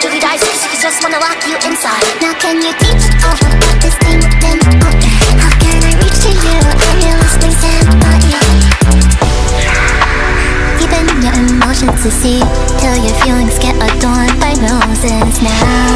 do the dice Cause you just wanna lock you inside Now can you teach? all about this thing then? How can I reach to you? Are you lost in somebody? Deep your emotions to see Till your feelings get adorned by roses now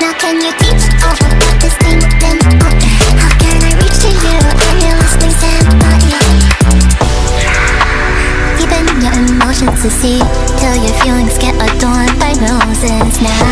Now can you teach over this thing. How can I reach to you? Keeping your emotions to see Till your feelings get adorned by roses now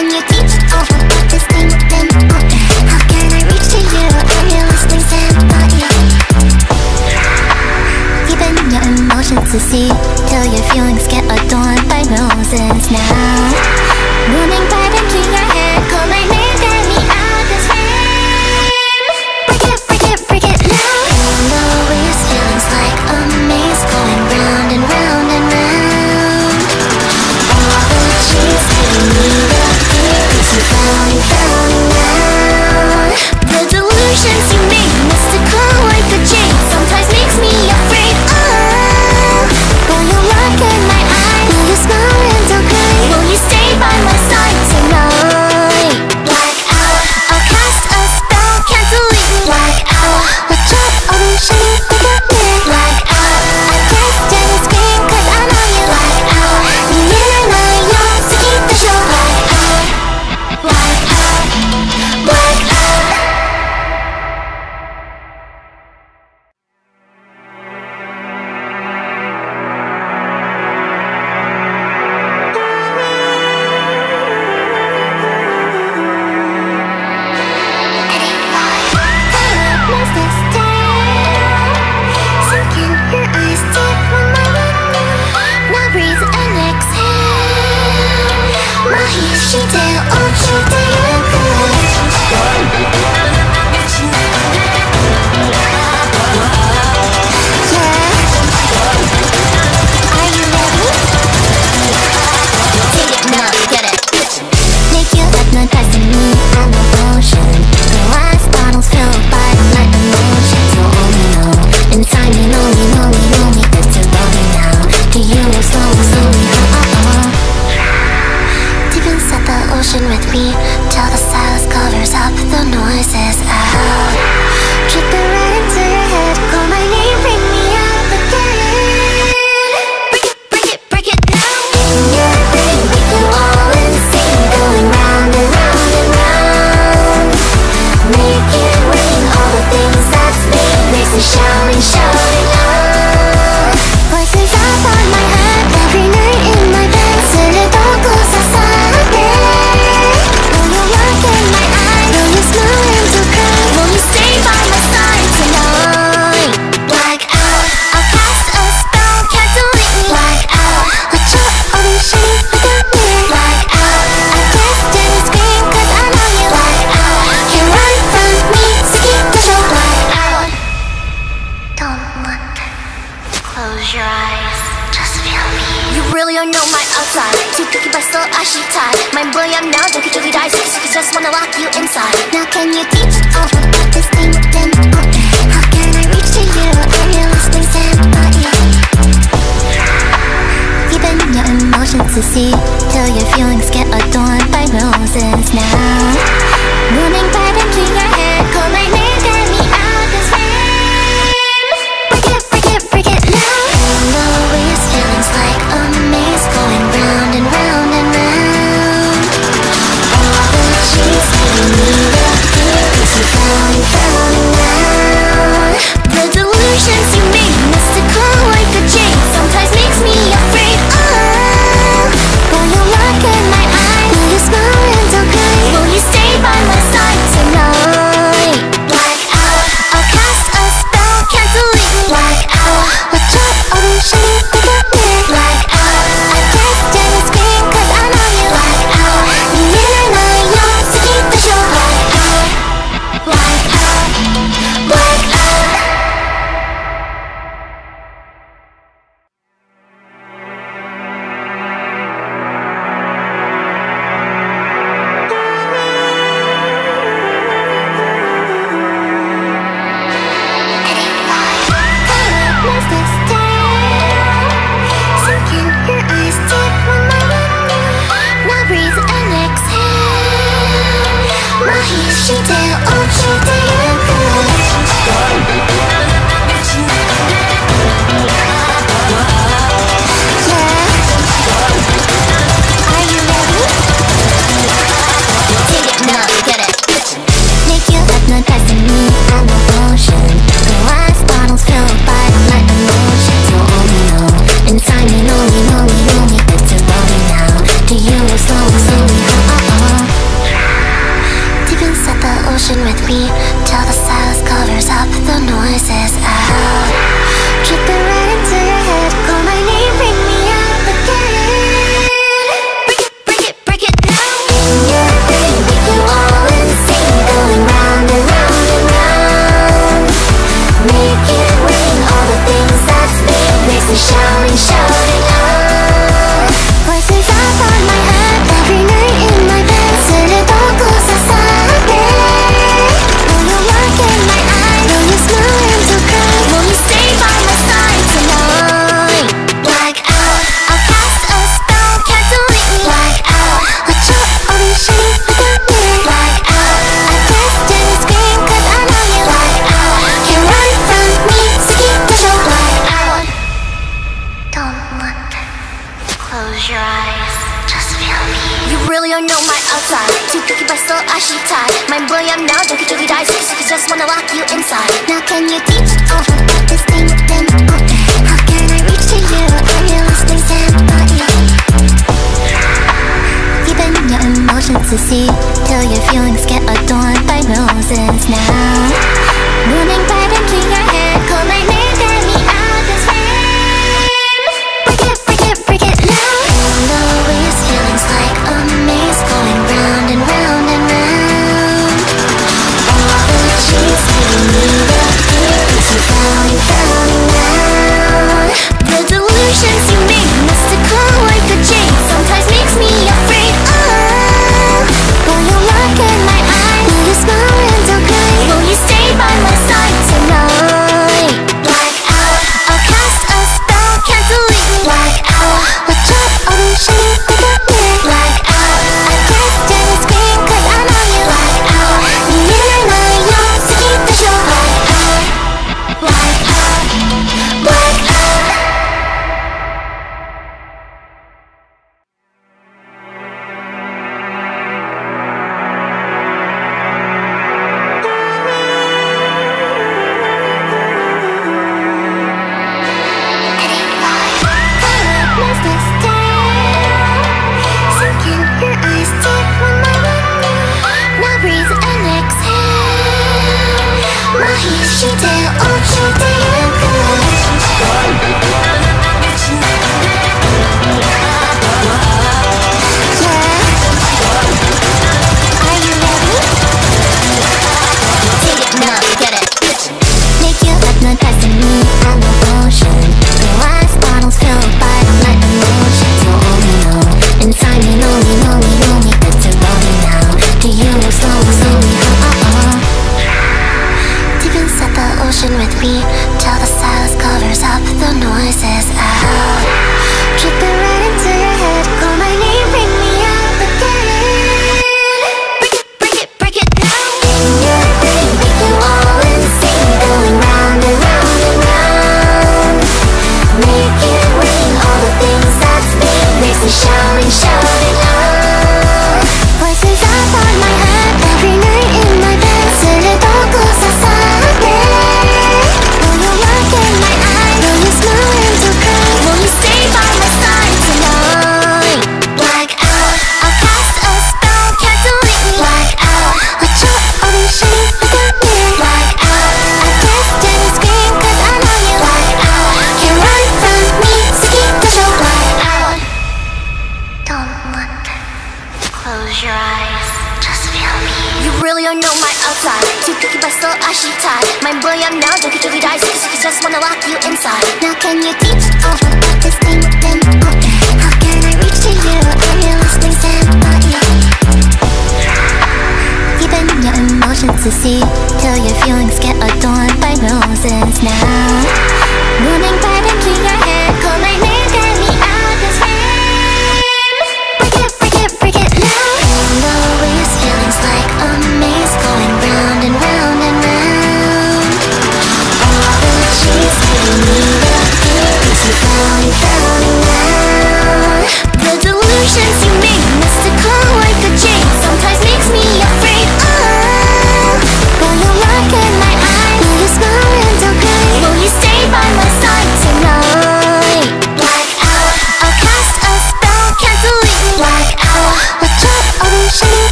and round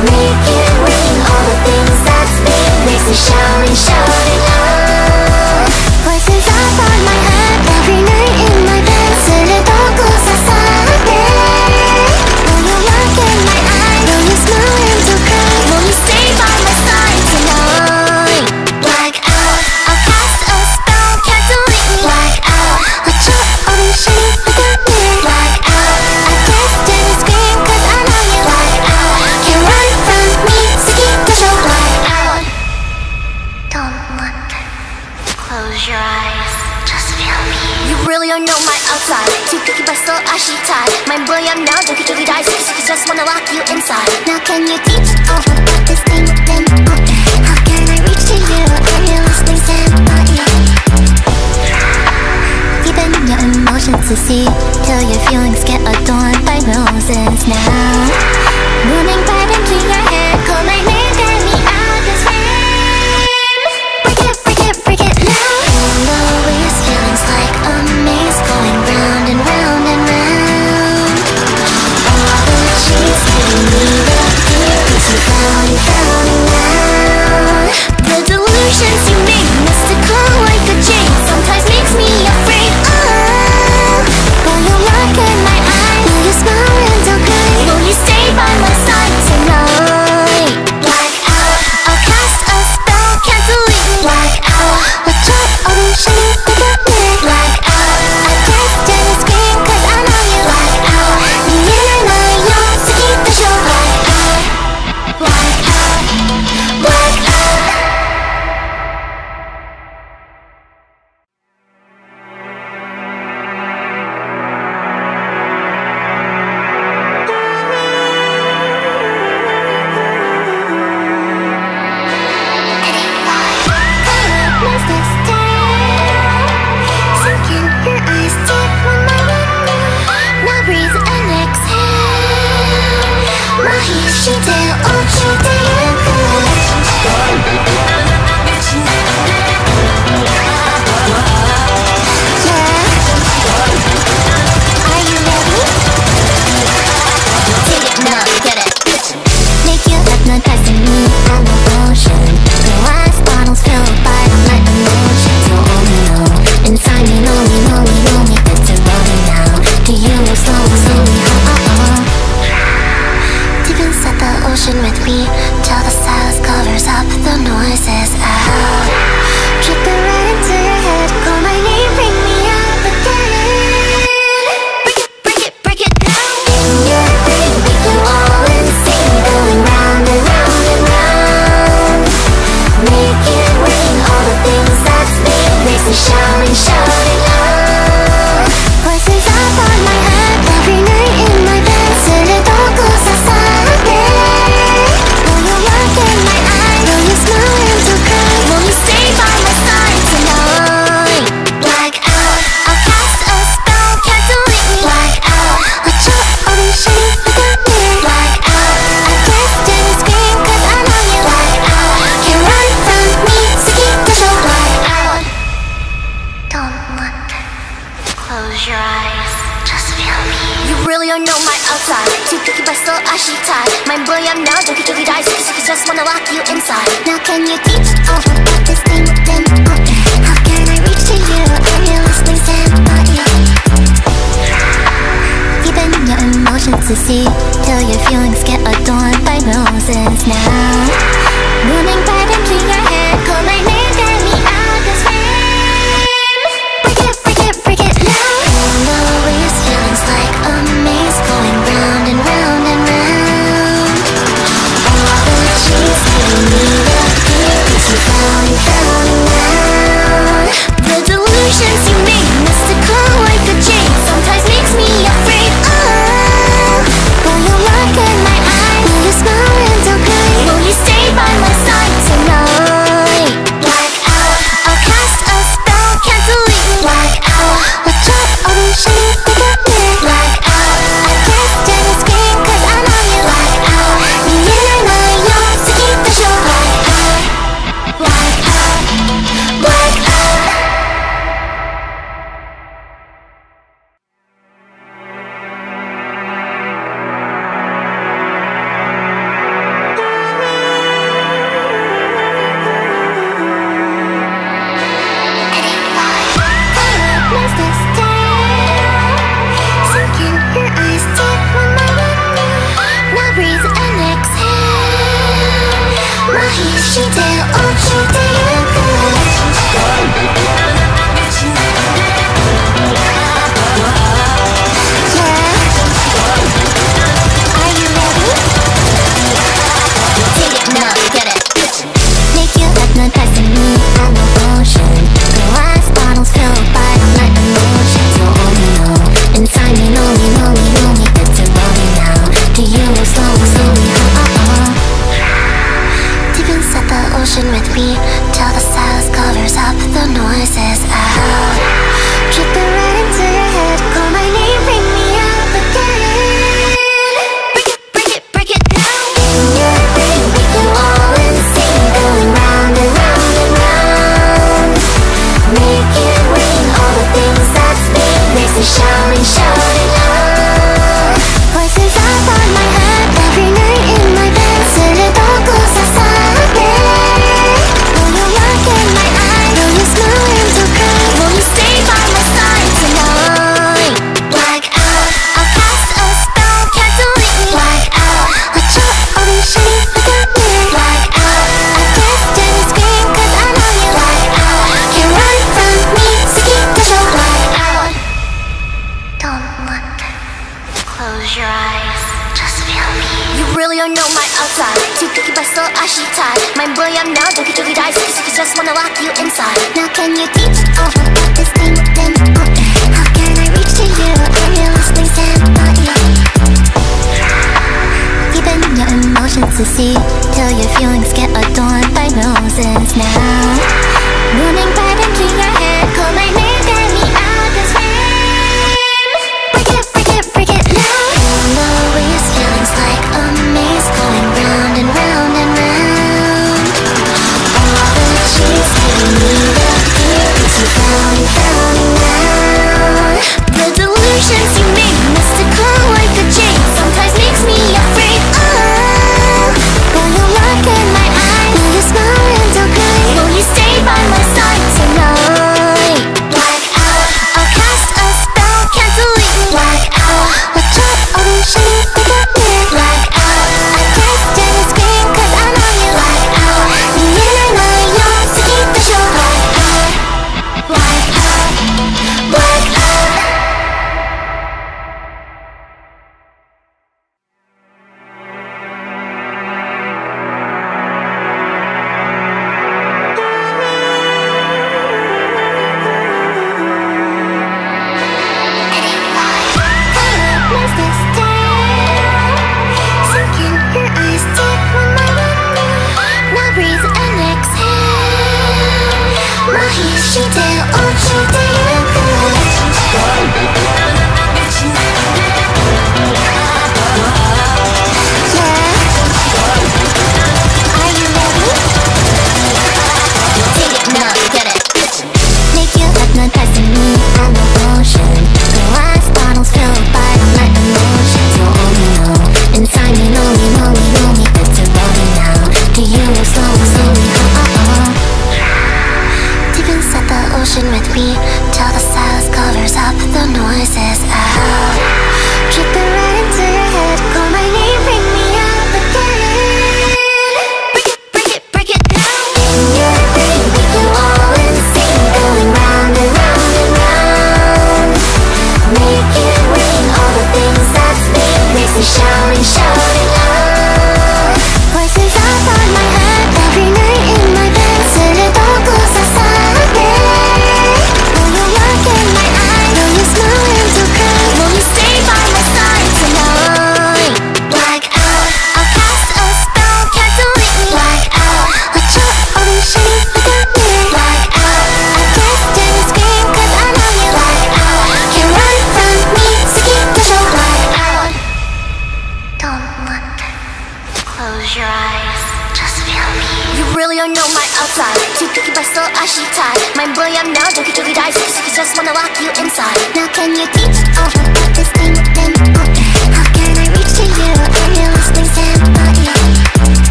Make it rain, all the things that's been Makes me shout and shout. on your teeth this thing, How can I reach to you? Listening. Keeping your emotions see Till your feelings get adorned by roses now Blooming bright and your head Call my name, get me out this rain Break it, break it, it now All the feelings like a maze Going round and round and round All the cheese, give me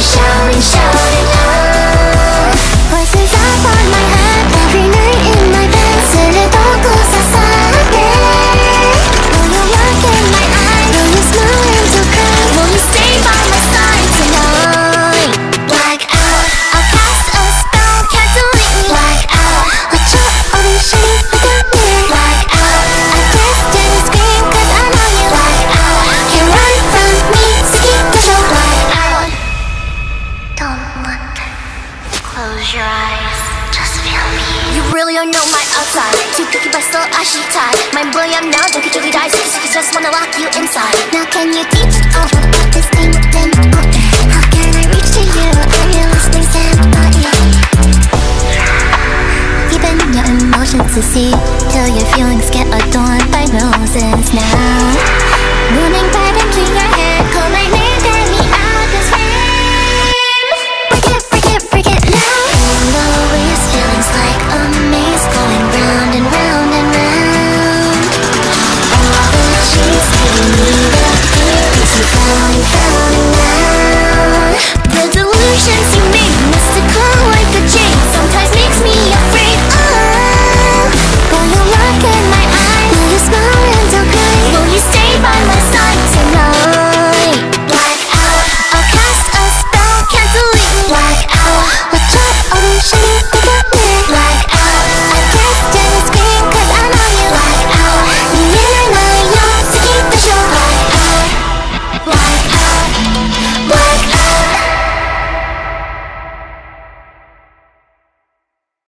sting Makes me